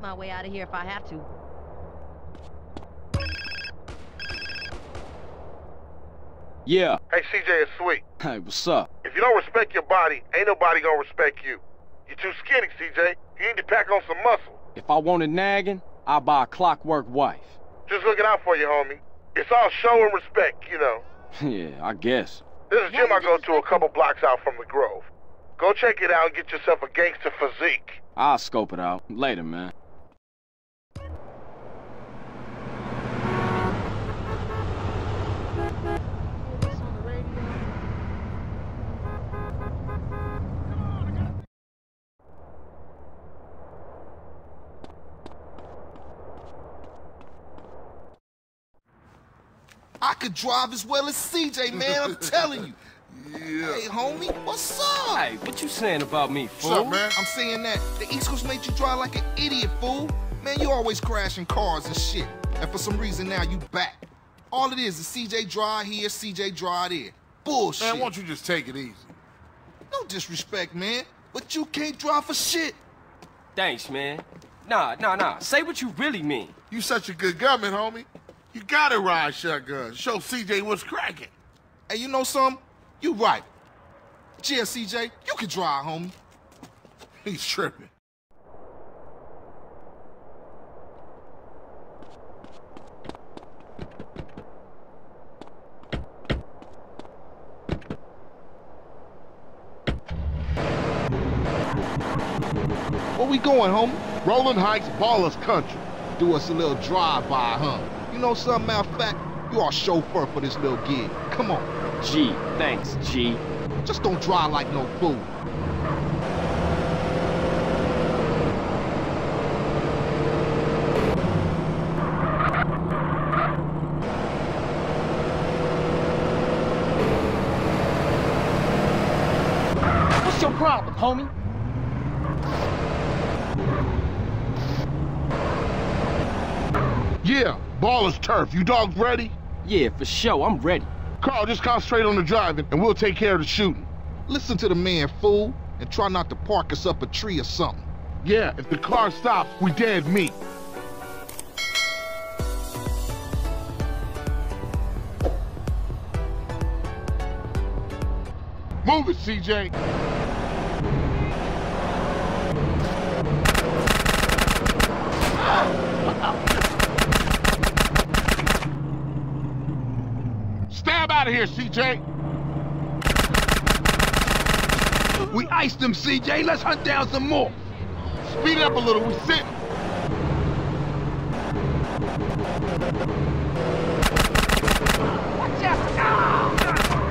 my way out of here if I have to. Yeah. Hey, CJ, it's Sweet. Hey, what's up? If you don't respect your body, ain't nobody gonna respect you. You're too skinny, CJ. You need to pack on some muscle. If I wanted nagging, I'd buy a clockwork wife. Just looking out for you, homie. It's all show and respect, you know. yeah, I guess. There's a gym I go to a couple blocks out from the Grove. Go check it out and get yourself a gangster physique. I'll scope it out. Later, man. I could drive as well as CJ, man. I'm telling you. Yeah. Hey, homie, what's up? Hey, what you saying about me, fool? What's up, man? I'm saying that the East Coast made you drive like an idiot, fool. Man, you always crashing cars and shit. And for some reason now you back. All it is is CJ drive here, CJ drive there. Bullshit. Man, why don't you just take it easy? No disrespect, man. But you can't drive for shit. Thanks, man. Nah, nah, nah. Say what you really mean. You such a good gunman, homie. You gotta ride shotgun. Show CJ what's cracking. Hey, you know something? You right. Yeah, CJ, you can drive, homie. He's tripping. Where we going, homie? Rolling Heights, Ballas Country. Do us a little drive-by, huh? You know something, matter of fact, you are chauffeur for this little gig. Come on. G, thanks, G. Just don't drive like no fool. What's your problem, homie? Yeah, Ballas Turf. You dogs ready? Yeah, for sure. I'm ready. Carl, just concentrate on the driving, and we'll take care of the shooting. Listen to the man, fool, and try not to park us up a tree or something. Yeah, if the car stops, we dead meat. Move it, CJ. Out of here, CJ. We iced them, CJ. Let's hunt down some more. Speed it up a little. We sitting.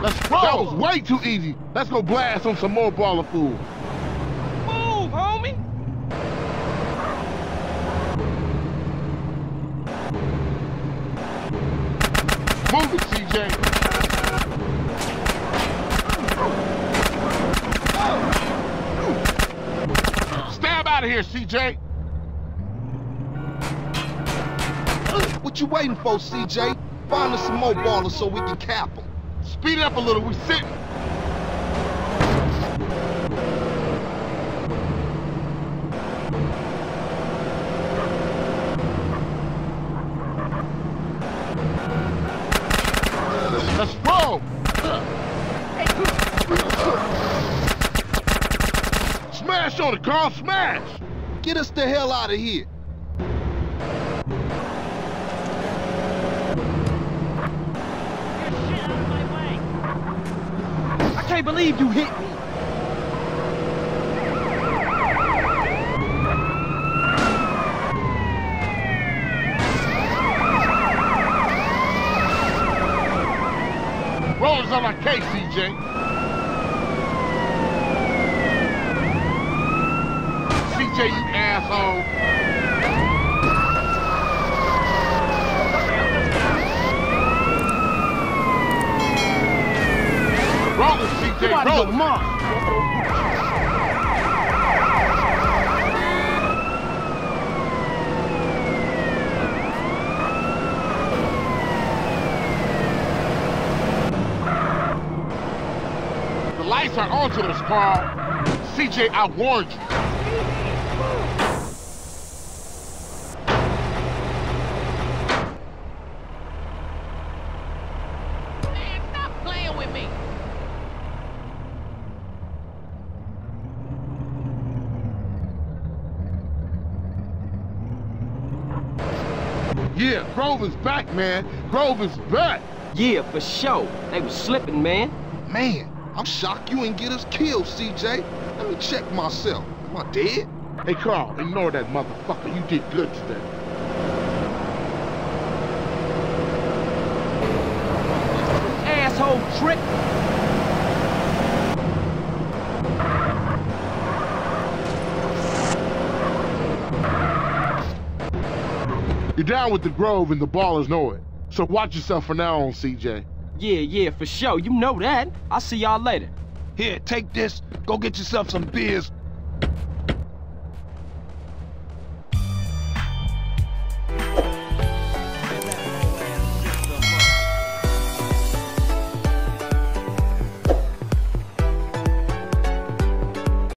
Let's roll. That was way too easy. Let's go blast on some more Balla food. Move, homie. Move it, CJ. Stab out of here, CJ. What you waiting for, CJ? Find us some more Ballas so we can cap them. Speed it up a little. We sitting. Let's roll. Smash on it, Carl. Smash. Get us the hell out of here. I can't believe you hit me. Rollers on our case, CJ. You asshole. Rollers, CJ, rollers. The lights are on to this, Carl. CJ, I warned you. Yeah, Grove is back, man. Grove is back. Yeah, for sure. They was slipping, man. Man, I'm shocked you ain't get us killed, CJ. Let me check myself. Am I dead? Hey, Carl, ignore that motherfucker. You did good today. Asshole trick. You're down with the Grove and the Ballas know it. So watch yourself from now on, CJ. Yeah, yeah, for sure. You know that. I'll see y'all later. Here, take this. Go get yourself some beers.